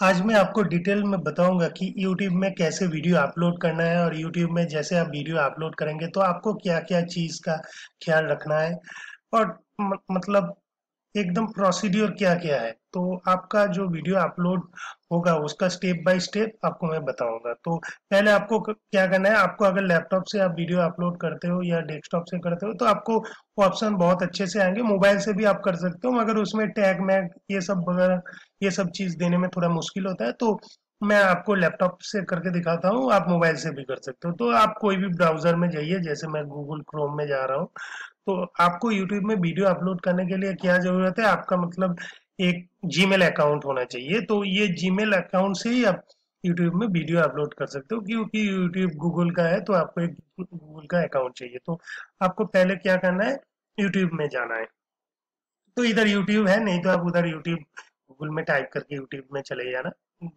आज मैं आपको डिटेल में बताऊँगा कि YouTube में कैसे वीडियो अपलोड करना है और YouTube में जैसे आप वीडियो अपलोड करेंगे तो आपको क्या-क्या चीज़ का ख्याल रखना है। और मतलब एकदम प्रोसीड्योर क्या-क्या है। तो आपका जो वीडियो अपलोड होगा, उसका स्टेप बाय स्टेप आपको मैं बताऊँगा। तो पहले आपको क्या करना है, आपको अगर लैपटॉप से आप वीडियो अपलोड करते हो या डेस्कटॉप से करते हो तो आपको ऑप्शन बहुत अच्छे से आएँगे मोबाइल से भी आप कर सकते हो, मगर उसमें टैग मैग ये सब वगैरह, ये सब चीज़ देने में थोड़ा मुश्किल होता है तो मैं आपको लैपटॉप से करके दिखाता हूँ, आप मोबाइल से भी कर सकते हो तो आप कोई भी ब्राउज़र में जाइए, जैसे मैं गूगल क्रोम में जा रहा हूँ तो आपको यूट्यूब में वीडियो अपलोड करने के लिए क्या ज़रूरत है? आपका मतलब एक जीमेल अकाउंट होना चाहिए। तो ये जीमेल अकाउंट से ही आप यूट्यूब में वीडियो अपलोड कर सकते हो, क्योंकि यूट्यूब गूगल का है तो आपको एक गूगल का अकाउंट चाहिए। तो आपको पहले क्या करना है? यूट्यूब में जाना है। तो इधर यूट्यूब है, नहीं तो आप उधर यूट्यूब गूगल में टाइप करके यूट्यूब में चले जाना।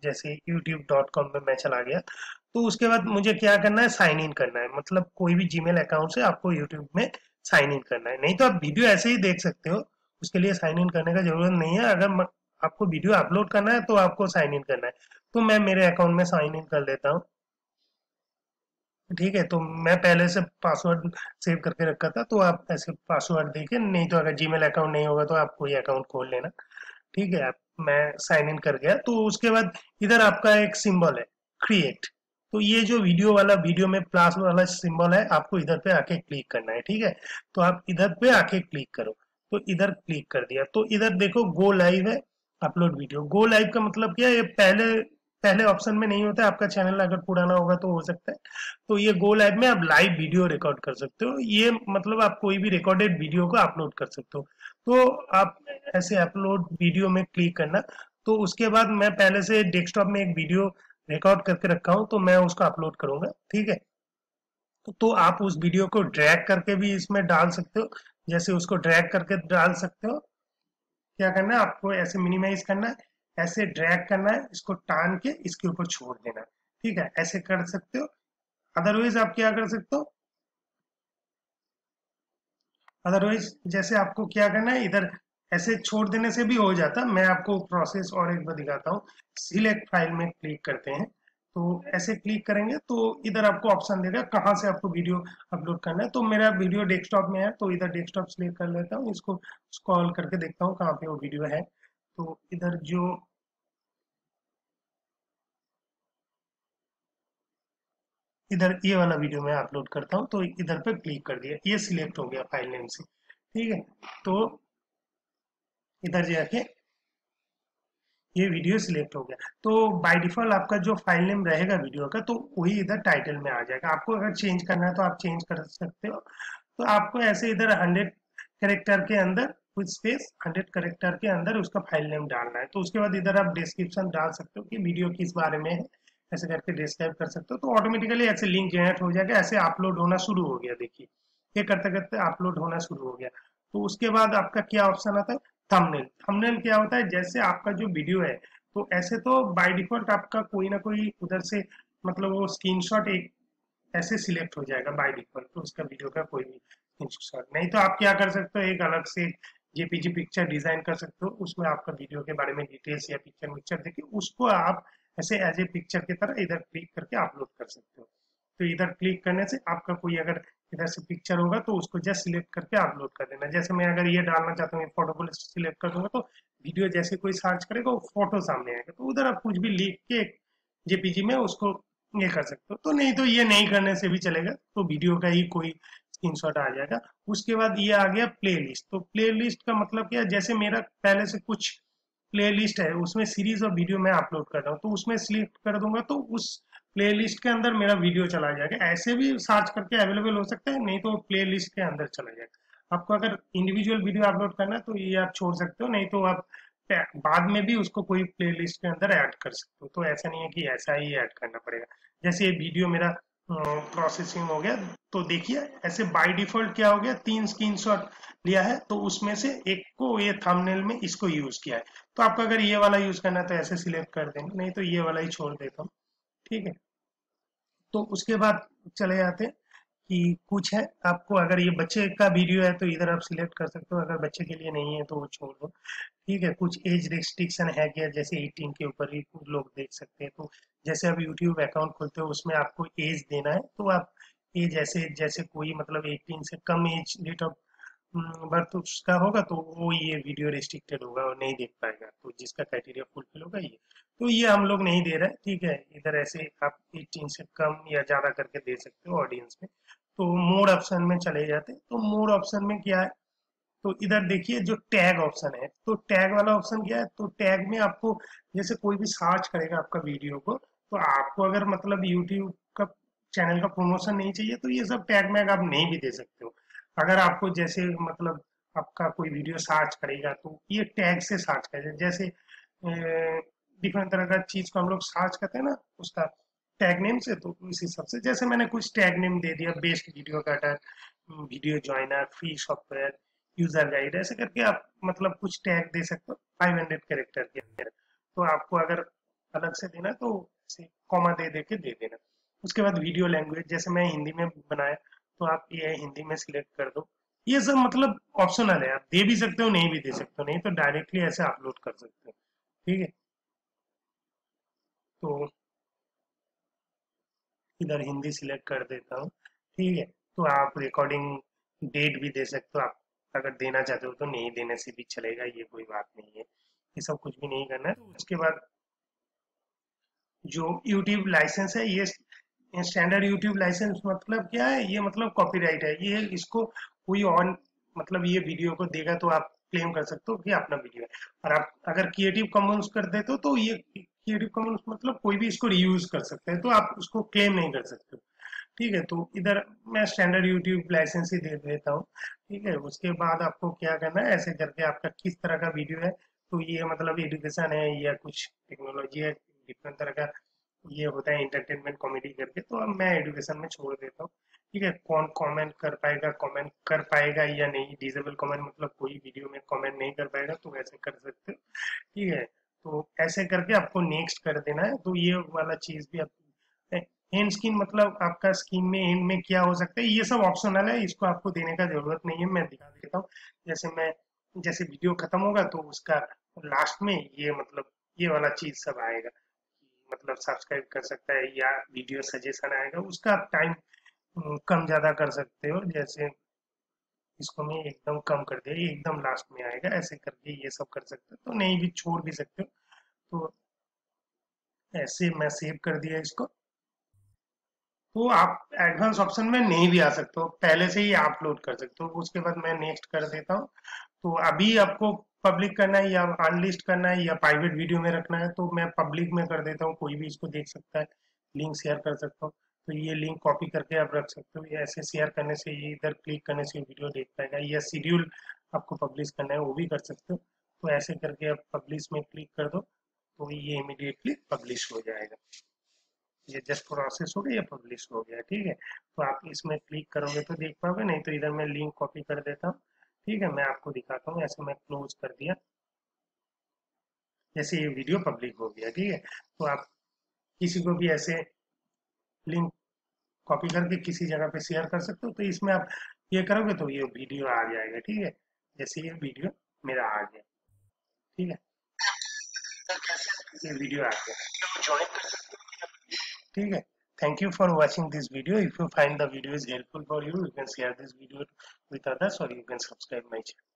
जैसे youtube.com में मैं चला गया। तो उसके बाद मुझे क्या करना है? साइन इन करना है। मतलब कोई भी जीमेल अकाउंट से आपको यूट्यूब में साइन इन करना है। नहीं तो आप वीडियो ऐसे ही देख सकते हो। उसके लिए साइन इन करने का ज़रूरत नहीं है। अगर आपको वीडियो अपलोड करना है तो आपको साइन इन करना है। तो मैं मेरे अकाउंट में साइन इन कर लेता हूँ। ठीक है? तो मैं पहले से पासवर्ड सेव करके रखा था तो आप ऐसे पासवर्ड देके, नहीं तो अगर जीमेल अकाउंट नहीं होगा तो आप कोई अकाउंट खोल लेना। ठीक है? मैं साइन इन कर गया। तो उसके बाद इधर आपका एक सिंबल है। क्रिएट तो ये जो वीडियो वाला वीडियो में प्लस वाला सिंबल है, आपको इधर पे आके क्लिक करना है, ठीक है? तो आप इधर पे आके क्लिक करो। तो इधर क्लिक कर दिया। तो इधर देखो गो लाइव है अपलोड वीडियो गो लाइव का मतलब क्या है? ये पहले पहले ऑप्शन में नहीं होता आपका चैनल अगर पुराना होगा तो हो सकता है। तो ये गो लाइव में आप लाइव वीडियो रिकॉर्ड कर सकते हो। ये मतलब आप कोई भी रिकॉर्डेड वीडियो को अपलोड कर सकते हो। तो आप ऐसे अपलोड वीडियो में क्लिक करना। तो उसके बाद मैं पहले से डेस्कटॉप में एक वीडियो रिकॉर्ड करके रखा हूँ तो मैं उसको अपलोड करूँगा, ठीक है? तो आप उस वीडियो को ड्रैग करके भी इसमें डाल सकते हो, जैसे उसको ड्रैग करके डाल सकते हो। क्या करना है? आपको ऐसे मिनिमाइज करना है, ऐसे ड्रैग करना है, इसको टान के इसके ऊपर छोड़ देना ठीक है? ऐसे कर सकते हो। अदरवाइज़ आप क्या कर सकते हो? अदरवाइज़ जैसे आपको क्या करना है, इधर ऐसे छोड़ देने से भी हो जाता। मैं आपको प्रोसेस और एक बार दिखाता हूँ। सिलेक्ट फ़ाइल में क्लिक करते हैं। तो ऐसे क्लिक करेंगे तो इधर आपको ऑप्शन देगा कहाँ से आपको वीडियो अपलोड करना है। तो मेरा वीडियो डेस्कटॉप में है तो इधर डेस्कटॉप सिलेक्ट कर लेता हूँ। इसको स्क्रॉल करके देखता हूँ कहाँ पे वो वीडियो है। तो इधर जो इधर ये वाला वीडियो मैं अपलोड करता हूँ तो इधर पे क्लिक कर दिया। ये सिलेक्ट हो गया फ़ाइल नेम से। ठीक है? तो इधर जाके ये वीडियो सिलेक्ट हो गया। तो बाय डिफ़ॉल्ट आपका जो फ़ाइल नेम रहेगा वीडियो का तो वही इधर टाइटल में आ जाएगा। आपको अगर चेंज करना है तो आप चेंज कर सकते हो। तो आपको ऐसे इधर हंड्रेड करेक्टर के अंदर कुछ स्पेस हंड्रेड करेक्टर के अंदर उसका फ़ाइल नेम डालना है। तो उसके बाद इधर आप डिस्क्रिप्शन डाल सकते हो कि वीडियो किस बारे में है। ऐसे करके डिस्क्राइब कर सकते हो। तो ऑटोमेटिकली ऐसे लिंक जनरेट हो जाएगा, ऐसे अपलोड होना शुरू हो गया, देखिए। ये करते करते अपलोड होना शुरू हो गया। तो उसके बाद आपका क्या ऑप्शन आता है? थंबनेल थंबनेल क्या होता है? जैसे आपका जो वीडियो है तो ऐसे तो बाय डिफ़ॉल्ट आपका कोई ना कोई उधर से मतलब वो स्क्रीनशॉट एक ऐसे सिलेक्ट हो जाएगा बाय डिफ़ॉल्ट तो उसका वीडियो का कोई भी स्क्रीनशॉट नहीं तो आप क्या कर सकते हो? एक अलग से जेपीजी पिक्चर डिज़ाइन कर सकते हो। उसमें आपका वीडियो के बारे में डिटेल्स या पिक्चर विक्चर देखिए, उसको आप ऐसे एज ए पिक्चर की तरह इधर क्लिक करके अपलोड कर सकते हो। तो इधर क्लिक करने से आपका कोई अगर इधर से पिक्चर होगा तो उसको जस्ट सिलेक्ट करके अपलोड कर देना। जैसे मैं अगर ये डालना चाहता हूँ फ़ोटो को सिलेक्ट कर दूँगा तो वीडियो जैसे कोई सर्च करेगा, वो फ़ोटो सामने आएगा। तो उधर आप कुछ भी लिख के जेपीजी में उसको ये कर सकते हो। तो नहीं तो ये नहीं करने से भी चलेगा तो वीडियो का ही कोई स्क्रीनशॉट आ जाएगा। उसके बाद ये आ गया प्ले तो प्ले का मतलब क्या जैसे मेरा पहले से कुछ प्ले है, उसमें सीरीज़ और वीडियो मैं अपलोड कर रहा हूँ तो उसमें सिलेक्ट कर दूँगा तो उस प्लेलिस्ट के अंदर मेरा वीडियो चला जाएगा। ऐसे भी सर्च करके अवेलेबल हो सकता है, नहीं तो प्लेलिस्ट के अंदर चला जाएगा। आपको अगर इंडिविजुअल वीडियो अपलोड करना है तो ये आप छोड़ सकते हो, नहीं तो आप बाद में भी उसको कोई प्लेलिस्ट के अंदर ऐड कर सकते हो। तो ऐसा नहीं है कि ऐसा ही ऐड करना पड़ेगा। जैसे ये वीडियो मेरा प्रोसेसिंग हो गया तो देखिए, ऐसे बाय डिफ़ॉल्ट क्या हो गया, तीन स्क्रीनशॉट लिया है तो उसमें से एक को ये थंबनेल में इसको यूज़ किया है। तो आपको अगर ये वाला यूज़ करना है तो ऐसे सिलेक्ट कर देंगे नहीं तो ये वाला ही छोड़ देता हूँ। ठीक है। तो उसके बाद चले जाते कि कुछ है, आपको अगर ये बच्चे का वीडियो है तो इधर आप सिलेक्ट कर सकते हो, अगर बच्चे के लिए नहीं है तो वो छोड़ दो। ठीक है, कुछ एज रिस्ट्रिक्शन है क्या? जैसे 18 के ऊपर ही लोग देख सकते हैं। तो जैसे आप यूट्यूब अकाउंट खोलते हो, उसमें आपको एज देना है तो आप एज ऐसे, जैसे कोई मतलब 18 से कम एज डेट ऑफ़ बर्थ उसका होगा तो वो ये वीडियो रिस्ट्रिक्टेड होगा और नहीं देख पाएगा। तो जिसका क्राइटेरिया फुलफिल होगा, ये। तो ये हम लोग नहीं दे रहे, ठीक है? इधर ऐसे आप 18 से कम या ज़्यादा करके दे सकते हो ऑडियंस में। तो मोड ऑप्शन में चले जाते तो मोड ऑप्शन में क्या है? तो इधर देखिए, जो टैग ऑप्शन है तो टैग वाला ऑप्शन क्या है? तो टैग में आपको, जैसे कोई भी सर्च करेगा आपका वीडियो को तो आपको अगर मतलब यूट्यूब का चैनल का प्रमोशन नहीं चाहिए तो ये सब टैग में आप नहीं भी दे सकते हो। अगर आपको जैसे मतलब आपका कोई वीडियो सर्च करेगा तो ये टैग से सर्च करेगा। जैसे डिफरेंट तरह का चीज़ को हम लोग सर्च करते हैं ना, उसका टैग नेम से तो उस हिसाब से। जैसे मैंने कुछ टैग नेम दे दिया best video cutter video joiner free software user guide ऐसे करके आप मतलब कुछ टैग दे सकते हो फाइव हंड्रेड कैरेक्टर के अंदर। तो आपको अगर अलग से देना तो कॉमा दे दे के दे देना। उसके बाद वीडियो लैंग्वेज जैसे मैं हिंदी में बनाया तो आप ये हिंदी में सिलेक्ट कर दो। ये सब मतलब ऑप्शनल है, आप दे भी सकते हो, नहीं भी दे सकते हो, नहीं तो डायरेक्टली ऐसे अपलोड कर सकते हो, ठीक है? तो इधर हिंदी सिलेक्ट कर देता हूँ, ठीक है? तो आप रिकॉर्डिंग डेट भी दे सकते हो, आप अगर देना चाहते हो तो नहीं देने से भी चलेगा, ये कोई बात नहीं है। ये सब कुछ भी नहीं करना है। उसके बाद जो यूट्यूब लाइसेंस है, ये स्टैंडर्ड यूट्यूब लाइसेंस मतलब क्या है? ये मतलब कॉपीराइट है। ये इसको कोई और मतलब ये वीडियो को देगा तो आप क्लेम कर सकते हो कि अपना वीडियो है। और आप अगर क्रिएटिव कॉमन्स कर देते हो तो ये क्रिएटिव कॉमन्स मतलब कोई भी इसको रीयूज कर सकते हैं तो आप उसको क्लेम नहीं कर सकते ठीक है तो इधर मैं स्टैंडर्ड यूट्यूब लाइसेंस ही दे देता हूँ। ठीक है, उसके बाद आपको क्या करना है? ऐसे करके आपका किस तरह का वीडियो है? तो ये मतलब एडुकेशन है या कुछ टेक्नोलॉजी है डिफरेंट तरह का ये होता है इंटरटेनमेंट कॉमेडी करके तो अब मैं एजुकेशन में छोड़ देता हूँ। ठीक है, कौन कमेंट कर पाएगा कमेंट कर पाएगा या नहीं? डिजेबल कमेंट मतलब कोई वीडियो में कमेंट नहीं कर पाएगा तो ऐसे कर सकते हो। ठीक है तो ऐसे करके आपको नेक्स्ट कर देना है। तो ये वाला चीज़ भी आप एंड स्किन मतलब आपका स्किन में एंड में क्या हो सकता है? ये सब ऑप्शनल है, इसको आपको देने का ज़रूरत नहीं है, मैं दिखा देता हूँ। जैसे मैं, जैसे वीडियो खत्म होगा तो उसका लास्ट में ये मतलब ये वाला चीज़ सब आएगा। मतलब सब्सक्राइब कर सकता है या वीडियो सजेशन आएगा, उसका आप टाइम कम ज़्यादा कर सकते हो। जैसे इसको मैं एकदम कम कर दिया एकदम लास्ट में आएगा, ऐसे करके ये सब कर सकते हो। तो नहीं भी छोड़ भी सकते हो। तो ऐसे मैं सेव कर दिया इसको। तो आप एडवांस ऑप्शन में नहीं भी आ सकते हो। पहले से ही अपलोड कर सकते हो। उसके बाद मैं नेक्स्ट कर देता हूँ। तो अभी आपको पब्लिक करना है या अनलिस्ट करना है या प्राइवेट वीडियो में रखना है तो मैं पब्लिक में कर देता हूँ, कोई भी इसको देख सकता है लिंक शेयर कर सकता हूँ। तो ये लिंक कॉपी करके आप रख सकते हो ऐसे शेयर करने से, ये इधर क्लिक करने से वीडियो देख पाएगा, या शेड्यूल आपको पब्लिश करना है, वो भी कर सकते हो। तो ऐसे करके आप पब्लिश में क्लिक कर दो तो ये इमिडिएटली पब्लिश हो जाएगा। ये जस्ट प्रोसेस हो गया, या पब्लिश हो गया, ठीक है? तो आप इसमें क्लिक करोगे तो देख पाओगे, नहीं तो इधर मैं लिंक कॉपी कर देता हूँ। ठीक है मैं आपको दिखाता हूँ ऐसे मैं क्लोज कर दिया। जैसे ये वीडियो पब्लिक हो गया ठीक है? तो आप किसी को भी ऐसे लिंक कॉपी करके किसी जगह पे शेयर कर सकते हो तो इसमें आप ये करोगे तो ये वीडियो आ जाएगा ठीक है? जैसे ये वीडियो मेरा आ गया ठीक है? ये वीडियो आ गया। हो? ठीक है? Thank you for watching this video. If you find the video is helpful for you, you can share this video with others or you can subscribe my channel.